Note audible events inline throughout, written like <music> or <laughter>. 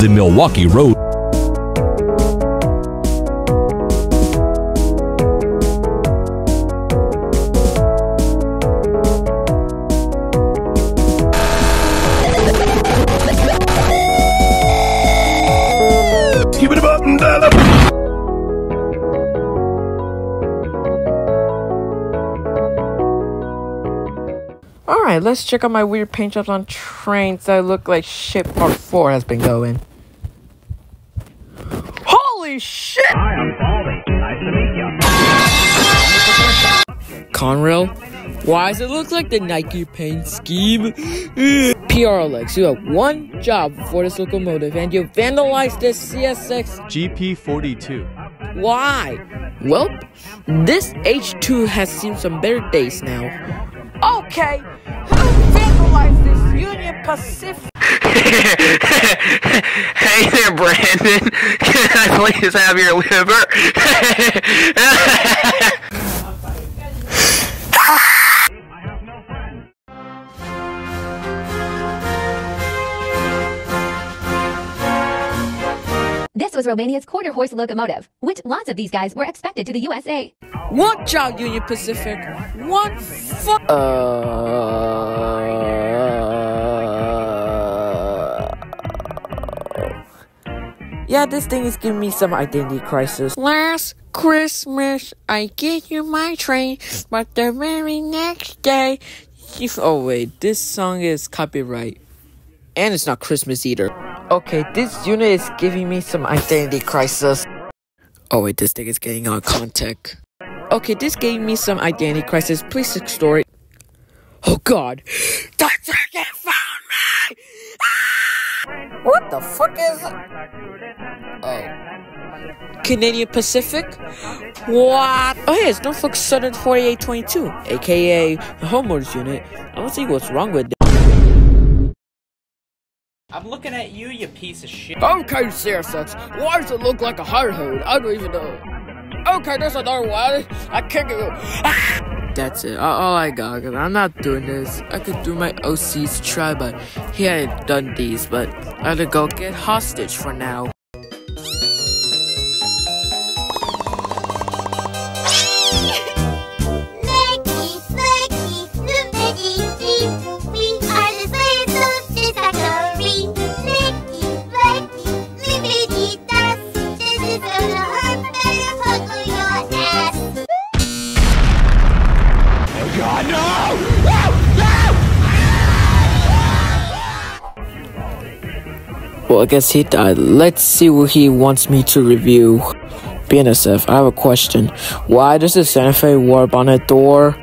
The Milwaukee Road. Give it a button, dial Alright, let's check out my weird paint jobs on trains that look like shit part 4 has been going. Holy shit! Hi, I'm Baldy. Nice to meet you. Conrail, why does it look like the Nike paint scheme? PRLX, you have one job for this locomotive and you vandalized this CSX. GP42. Why? Well, this H2 has seen some better days now. Okay, who vandalized this Union Pacific? <laughs> hey there, Brandon. Can <laughs> I please have your liver? This was Romania's quarter horse locomotive, which lots of these guys were expected to the USA. One job, Union Pacific. One fu- Uh. Yeah, this thing is giving me some identity crisis. Last Christmas, I gave you my train, but the very next day, you. Oh, wait, this song is copyright. And it's not Christmas either. Okay, this unit is giving me some identity crisis. Oh, wait, this thing is getting on contact. Okay, this gave me some identity crisis. Please restore it. Oh god. That thing found me! Ah! What the fuck is it? Oh. Canadian Pacific? What? Oh, yeah, it's Norfolk Southern 4822, aka the homeowners unit. I don't see what's wrong with it. I'm looking at you, you piece of shit. Okay, CSX, why does it look like a hard hood? I don't even know. Okay, there's another one. I can't go. Ah! That's it. All, I got. Cause I'm not doing this. I could do my OC's try, but he hadn't done these. But I gotta go get hostage for now. Well, I guess he died. Let's see what he wants me to review. BNSF, I have a question. Why does the Santa Fe warbonnet door?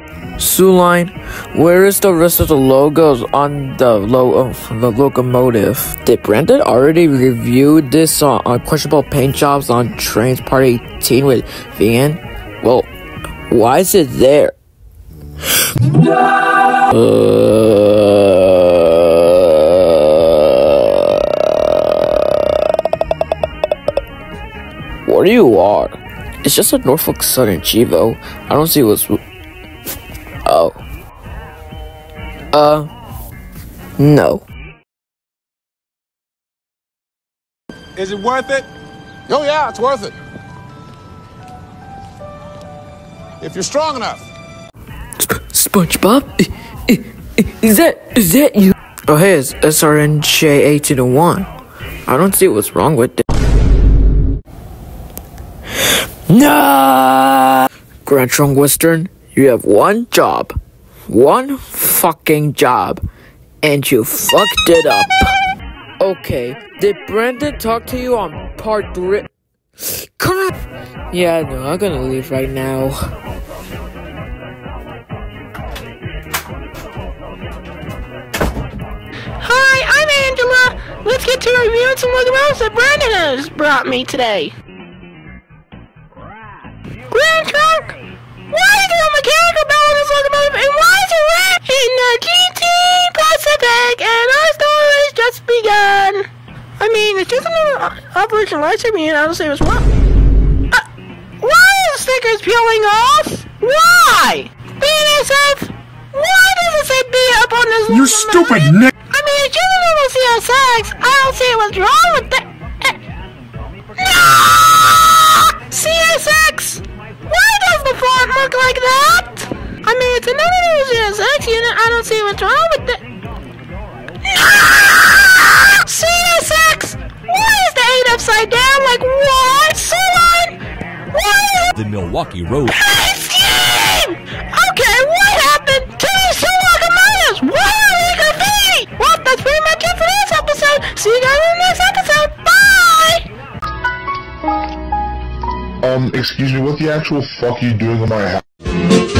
Line, where is the rest of the logos on the lo- uh, the locomotive? Did Brandon already review this uh, on questionable paint jobs on Trains Part 18 with Van? Well, why is it there? What do you are? It's just a Norfolk Southern Chivo. I don't see what's. Oh. Uh. No. Is it worth it? Oh, yeah, it's worth it. If you're strong enough. SpongeBob? I- I- I- Is that is that you? Oh hey, it's SRNJ eighteen oh one. I don't see what's wrong with it. No. Grand Western, you have one job, one fucking job, and you fucked it up. Okay, did Brandon talk to you on part three? Come on. Yeah, no, I'm gonna leave right now. Hi, I'm Angela. Let's get to reviewing some of locomotives that Brandon has brought me today. Operation Lifesaver unit. I don't see what's wrong. Uh, why are the stickers peeling off? Why? BNSF, why does it say B up on this You stupid Nick! I mean, it's just a little CSX. I don't see what's wrong with that. CSX! Why does the font look like that? I mean, it's another CSX unit. I don't see what's wrong with it. Milwaukee Road. Okay, what happened to these two locomotives? Why are they graffiti? Well, that's pretty much it for this episode. See you guys in the next episode. Bye! Um, excuse me, what the actual fuck are you doing in my house?